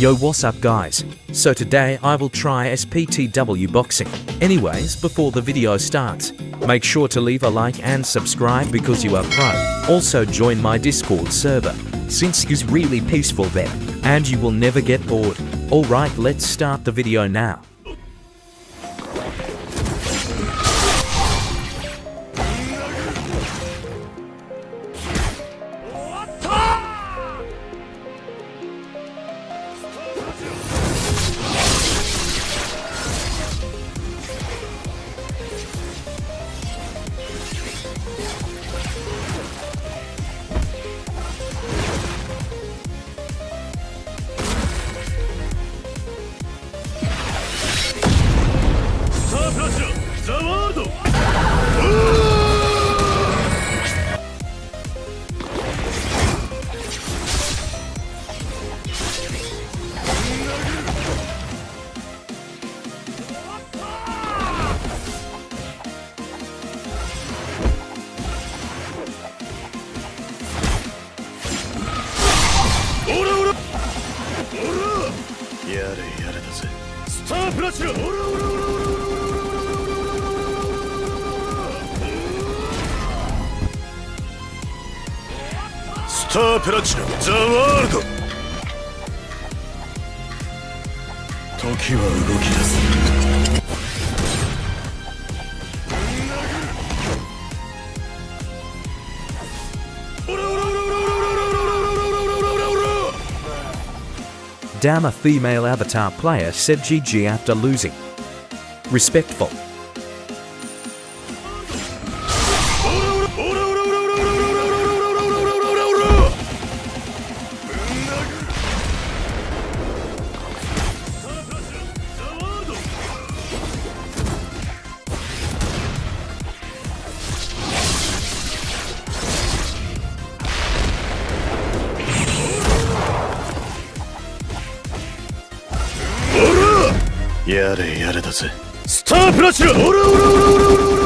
Yo what's up guys, so today I will try SPTW boxing. Anyways, before the video starts, make sure to leave a like and subscribe because you are pro. Also join my Discord server, since it's really peaceful there, and you will never get bored. Alright let's start the video now. Damn a female avatar player said GG after losing. Respectful. やれやれだぜ。スタープラチナオラオラオラオラオラ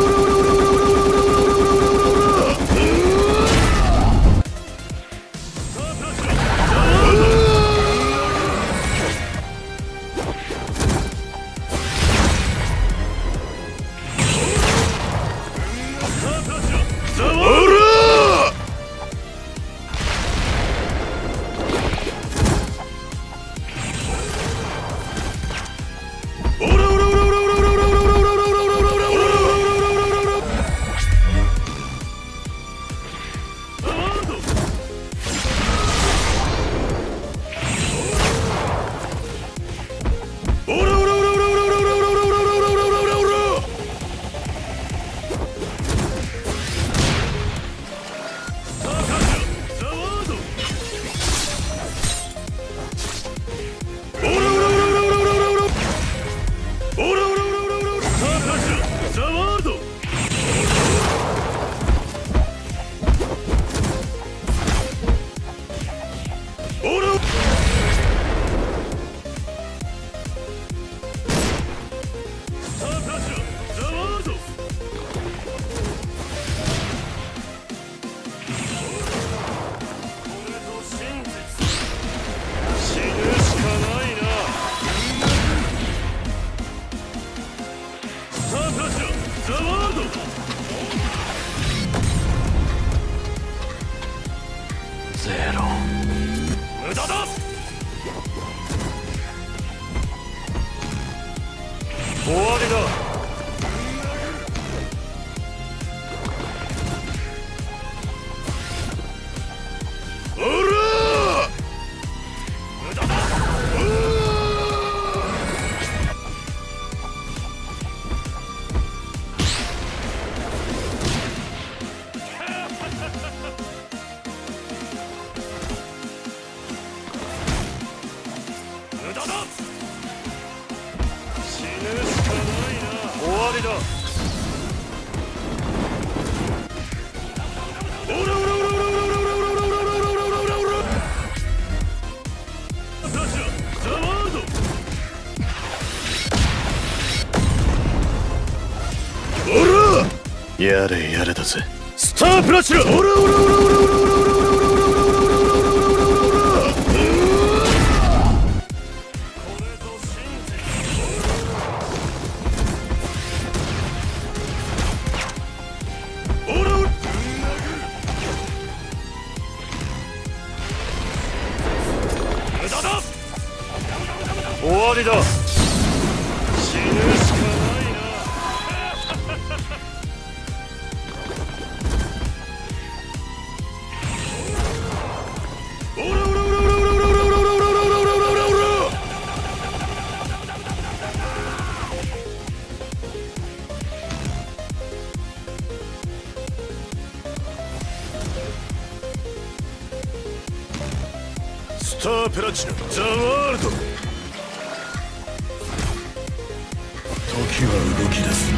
だやれやれだぜ。スタープラチオラオラオラオラりだ。死ぬ。しかないなおらおらおらおらおらおらおらおらおらおらおらおらおらスターペラチナザワールドは動き出す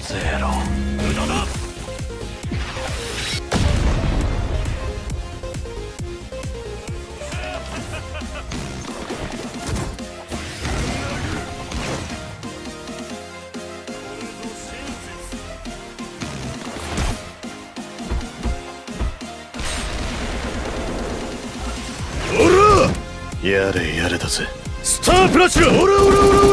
ゼロだ。 그렇지. 오르 오르 오르.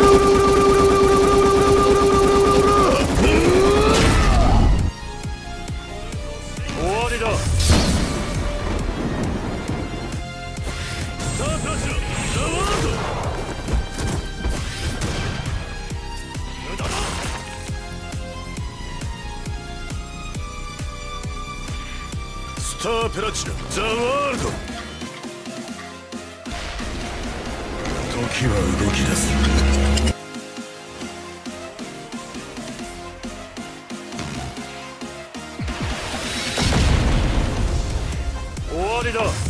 りだ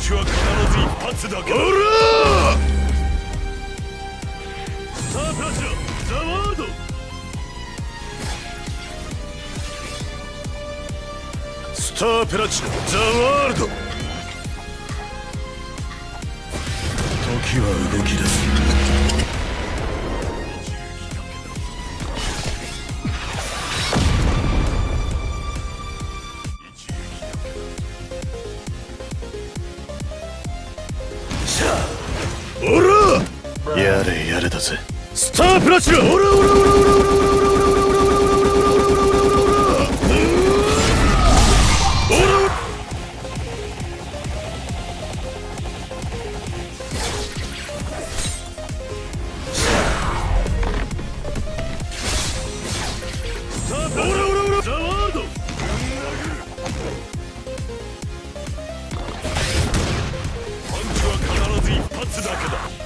チは必ず一発だけだおらスター！プラチナザワード！スタープラチナザワールド！時は動き出す。ぜスタープラチナオラオラオラオラだけだ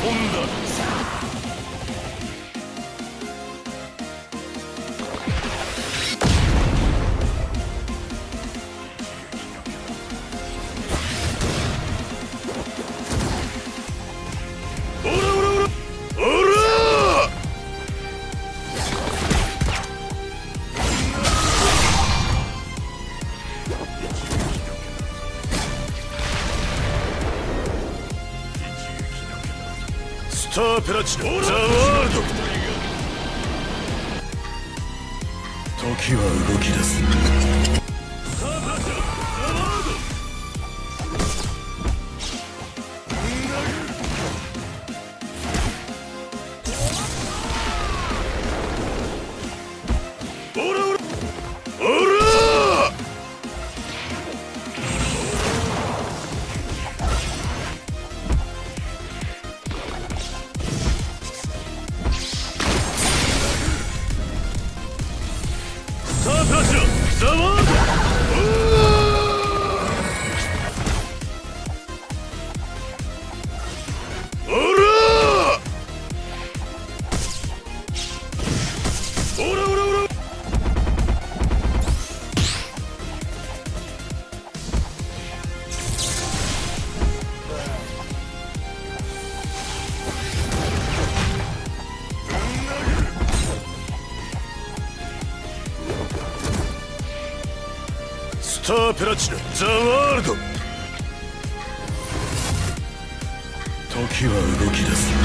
本だ。タープラチナザワールド。時は動き出す。ラチナザワールド時は動き出す。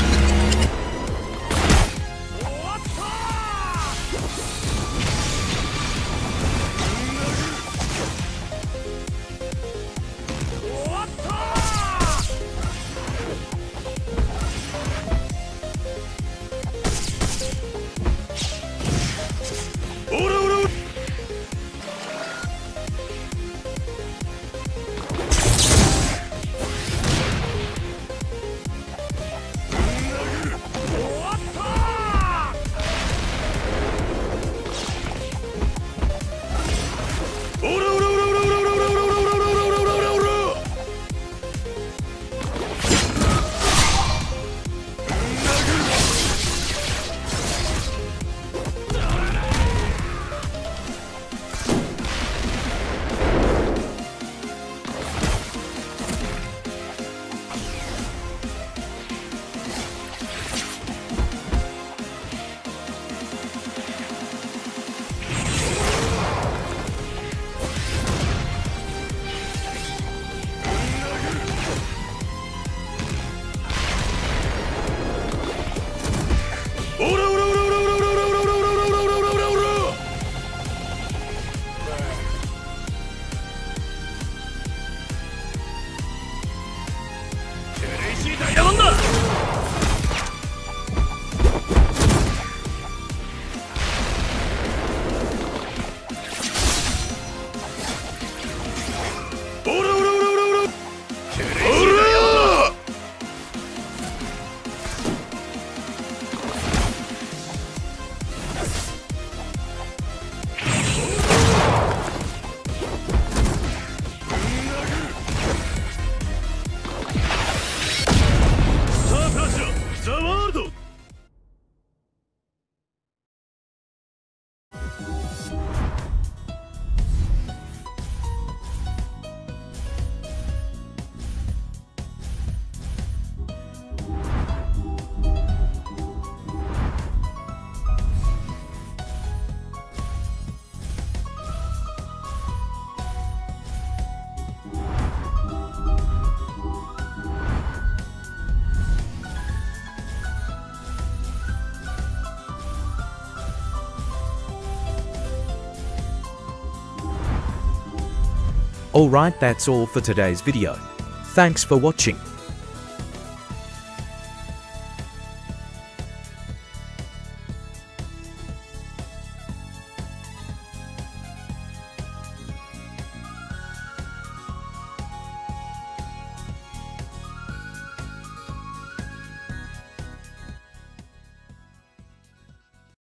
Alright that's all for today's video. Thanks for watching.